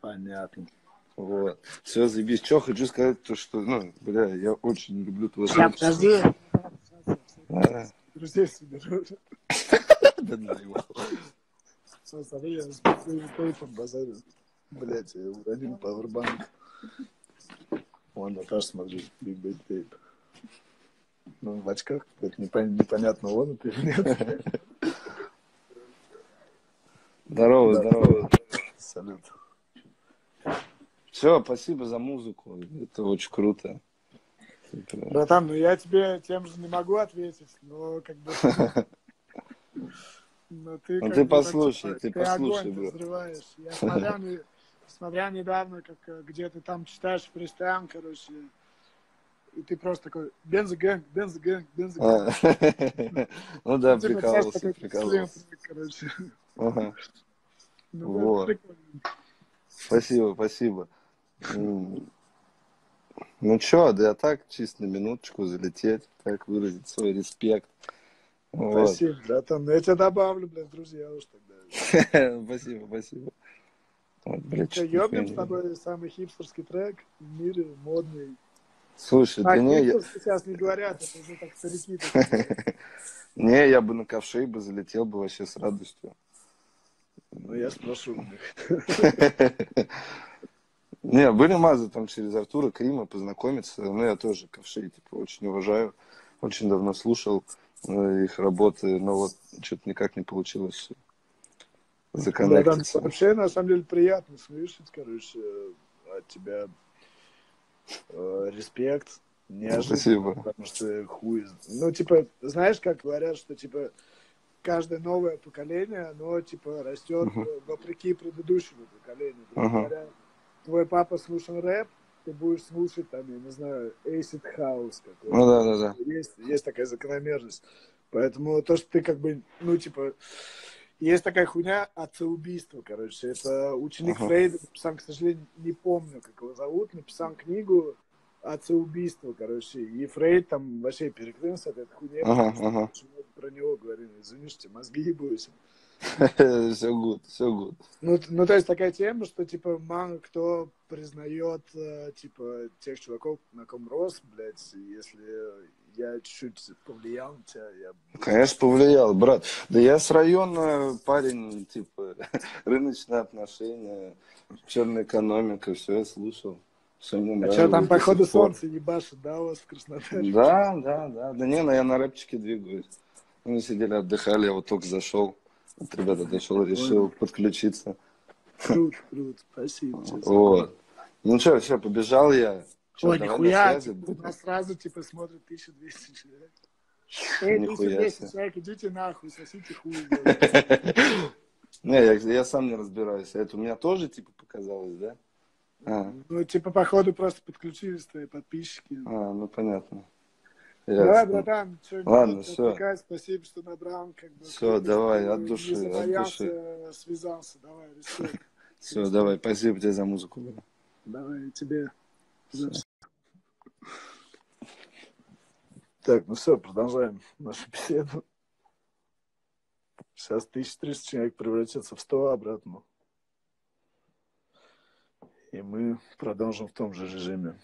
Понятно. Вот. Все, заебись. Что хочу сказать, то что, ну, бля, я очень люблю твой Сейчас, подожди. Друзей соберу. да наебал. Все, смотри, я с своим тейпом базарю. Блять, я уронил пауэрбанк. Вон, Наташа, смотри, Big Bad Tape. Ну, в очках, это непон- непонятно, он это или нет. Здорово, здорово. Салют. Все, спасибо за музыку. Это очень круто. Братан, ну я тебе тем же не могу ответить, но как бы... Но ты, Ну ты послушай, так, ты типа, послушай, огонь бро. взрываешь. Я смотря, не- смотря недавно, как где ты там читаешь фристайл, короче, и ты просто такой, бензогэнг, бензогэнг, бензогэнг. а. Ну да, Ну, типа, прикалывался, прикалывался. короче. Ага. Ну, Вот. Спасибо, спасибо. Ну чё, да я так чисто на минуточку залететь, так выразить свой респект. Вот. Спасибо, братан. Ну, я тебя добавлю, блин, друзья уж тогда. Спасибо, спасибо. Вот, блядь, нихуя ёбнем не с тобой самый хипстерский трек в мире, модный. Слушай, А, да не, я, сейчас не говорят, это уже так старики. не, я бы на ковшей бы залетел бы вообще с радостью. Ну, я спрошу у них. Не, были мазы там через Артура Крима познакомиться, но я тоже ковшей типа очень уважаю, очень давно слушал э, их работы, но вот что-то никак не получилось законнектиться. вообще, на самом деле, приятно слышать, короче, от тебя э, респект, неожиданно, Спасибо. потому что хуй... Ну, типа, знаешь, как говорят, что, типа, каждое новое поколение, оно, типа, растет Мгм. э, вопреки предыдущему поколению. Ага. говоря, твой папа слушал рэп, ты будешь слушать, там, я не знаю, Acid House какой-то. Ну да, да, да. Есть, есть такая закономерность. Поэтому то, что ты как бы, ну, типа, есть такая хуйня отцеубийство, короче. Это ученик Ага. Фрейда, написал, к сожалению, не помню, как его зовут, написал книгу отцеубийство, короче. И Фрейд там вообще перекрылся от этой хуйни. Много про него говорили. Извини, что тебе мозги ебаются. Все good, все good. Ну, ну, то есть такая тема, что, типа, мало кто признает, э, типа, тех чуваков, на ком рос, блядь, если я чуть-чуть повлиял на тебя, я... Конечно, повлиял, брат. Да я с района парень, типа, рыночные отношения, черная экономика, все я слушал. Все мне А что там, походу, солнце ебашит, да, у вас в Краснодаре? Да, да, да. Да не, ну я на рэпчике двигаюсь. Мы сидели, отдыхали, я вот только зашел. Вот ребята дошел, решил подключиться. Круто, круто, спасибо. Вот. Ну что, все, побежал я. Чё, Ой, нихуя, типа, нас сразу, типа, смотрит 1200 человек. Эй, Нихуя 1200 себе. человек, идите нахуй, сосите хуй. Не, я, я сам не разбираюсь. Это у меня тоже, типа, показалось, да? А, Ну, типа, походу, просто подключились твои подписчики. а, ну понятно. Давай, братан, что Ладно, всё. спасибо, что набрал. Как бы, круто, давай, от души, от забоялся, связался, давай, респект. Все, давай, спасибо тебе за музыку. Давай, тебе. Так, ну все, продолжаем нашу беседу. Сейчас 1300 человек превратится в 100 обратно. И мы продолжим в том же режиме.